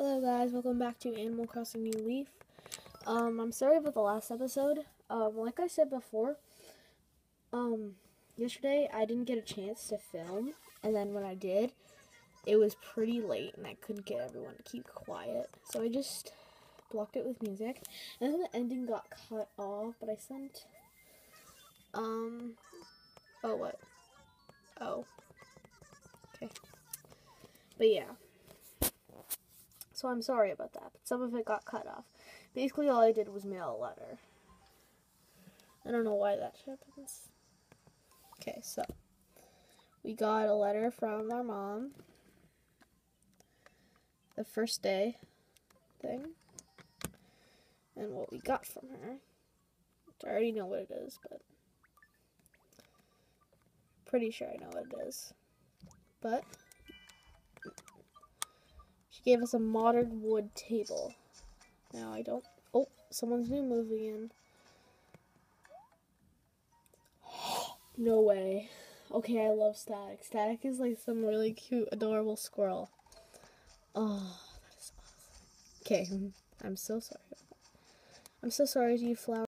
Hello guys, welcome back to Animal Crossing New Leaf. Um, I'm sorry about the last episode. Um, like I said before, um, yesterday I didn't get a chance to film, and then when I did, it was pretty late and I couldn't get everyone to keep quiet. So I just blocked it with music. And then the ending got cut off, but I sent, um, oh what? Oh. Okay. But yeah. So I'm sorry about that, but some of it got cut off. Basically, all I did was mail a letter. I don't know why that happens. Okay, so we got a letter from our mom. The first day thing. And what we got from her. I already know what it is, but pretty sure I know what it is. But she gave us a modern wood table. Now I don't. Oh, someone's new moving in. no way. Okay, I love Static. Static is like some really cute, adorable squirrel. Oh, that is awesome. Okay, I'm so sorry. I'm so sorry to you, Flower.